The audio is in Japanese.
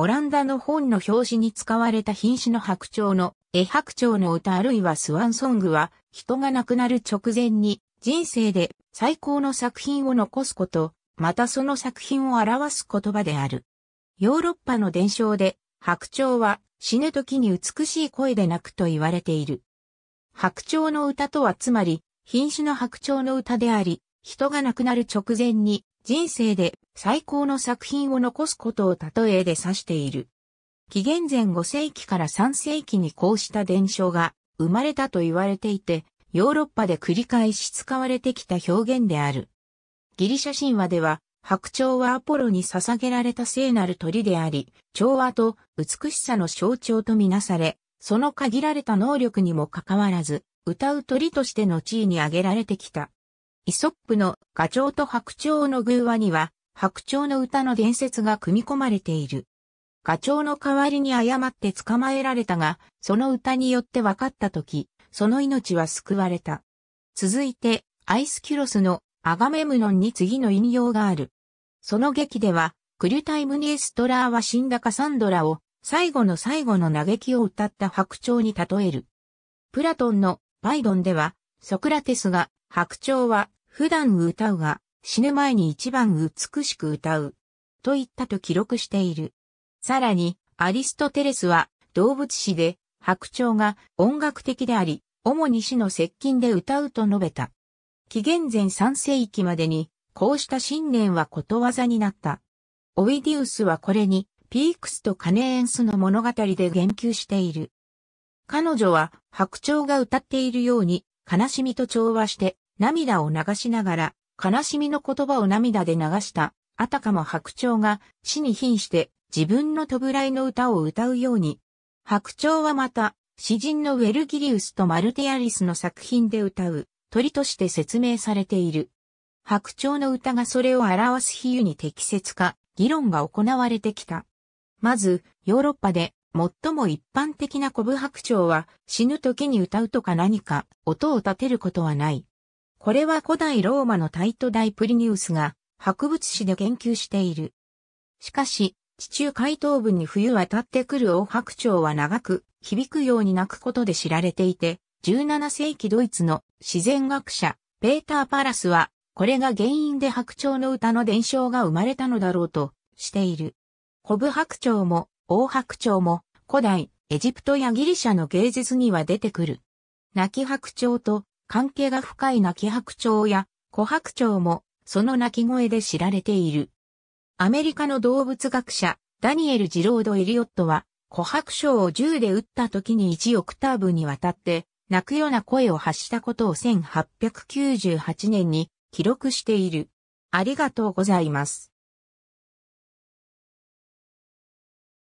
オランダの本の表紙に使われた品種の白鳥の絵白鳥の歌あるいはスワンソングは人が亡くなる直前に人生で最高の作品を残すこと、またその作品を表す言葉である。ヨーロッパの伝承で白鳥は死ぬ時に美しい声で泣くと言われている。白鳥の歌とはつまり品種の白鳥の歌であり、人が亡くなる直前に人生で最高の作品を残すことを例えで指している。紀元前5世紀から3世紀にこうした伝承が生まれたと言われていて、ヨーロッパで繰り返し使われてきた表現である。ギリシャ神話では、白鳥はアポロに捧げられた聖なる鳥であり、調和と美しさの象徴とみなされ、その限られた能力にもかかわらず、歌う鳥としての地位に挙げられてきた。イソップのガチョウと白鳥の偶話には、白鳥の歌の伝説が組み込まれている。ガチョウの代わりに誤って捕まえられたが、その歌によって分かったとき、その命は救われた。続いて、アイスキュロスのアガメムノンに次の引用がある。その劇では、クリュタイムニエストラーは死んだカサンドラを最後の最後の嘆きを歌った白鳥に例える。プラトンのバイドンでは、ソクラテスが白鳥は普段歌うが死ぬ前に一番美しく歌うと言ったと記録している。さらに、アリストテレスは動物史で白鳥が音楽的であり、主に死の接近で歌うと述べた。紀元前3世紀までに、こうした信念はことわざになった。オイディウスはこれに、ピークスとカネエンスの物語で言及している。彼女は白鳥が歌っているように悲しみと調和して涙を流しながら悲しみの言葉を涙で流したあたかも白鳥が死に瀕して自分の弔いの歌を歌うように。白鳥はまた、詩人のウェルギリウスとマルティアリスの作品で歌う鳥として説明されている。白鳥の歌がそれを表す比喩に適切か、議論が行われてきた。まず、ヨーロッパで最も一般的なコブ白鳥は死ぬ時に歌うとか何か音を立てることはない。これは古代ローマのタイトダイプリニウスが博物史で研究している。しかし、地中海東部に冬渡ってくる大白鳥は長く響くように鳴くことで知られていて、17世紀ドイツの自然学者、ペーター・パラスは、これが原因で白鳥の歌の伝承が生まれたのだろうとしている。コブ白鳥も大白鳥も古代エジプトやギリシャの芸術には出てくる。泣き白鳥と関係が深い泣き白鳥や小白鳥もその鳴き声で知られている。アメリカの動物学者、ダニエル・ジロード・エリオットは、琥珀症を銃で撃った時に1オクターブにわたって、泣くような声を発したことを1898年に記録している。ありがとうございます。